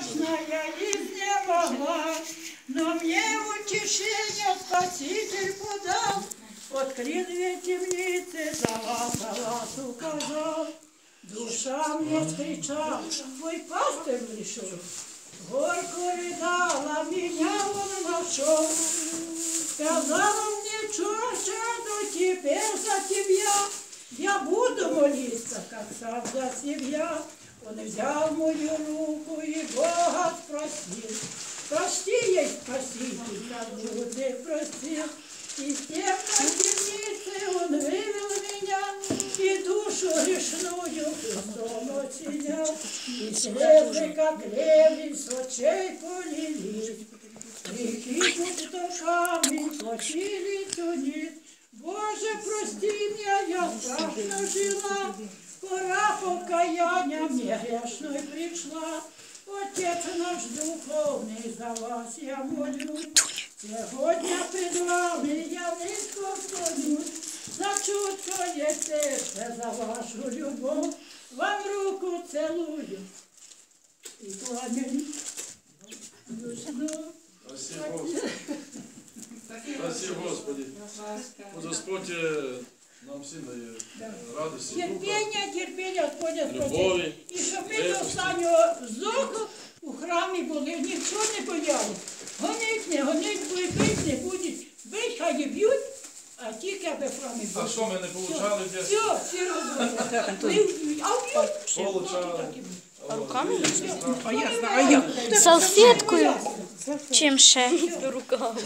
страшно, я не могла, но мне утешение Спаситель подал. Открыл две темницы, за вас, за вас указал. Душа мне скричала, твой пастырь пришел. Горько рыдала, меня он нашел. Сказала мне, Чорча, ну теперь за тебя я буду молиться, как сам за себя. Он взял мою руку и Бога спросил. Прости ей, спаситель, как блудных простил. И с темной темницы он вывел меня, и душу грешную Христом осенял. И слезы, как ливень, с очей полились. Грехи пустоками платили тюнит. Боже, прости меня, я страшно жила. Покаяния грешной пришла. Отець наш духовний, за вас я молю. Сьогодні перед вами я низько вклонюсь. За чуткоє серце, за вашу любов. Вам руку целую. І пламень. Спасибо, Господи. Господи. Господь е, нам всім дає радості, духа, Терпіння, терпіння, Господь, Господь. любові. Нічого не боялись. Гонить, не гонить, будуть, бить не будуть. Бить, хай і б'ють, а тільки аби фрами храмі. А що ми не получали десь? Все, всі розводять. А. Получали. А руками? А я знаю, а як? Салфеткою. Чим ще? Руками.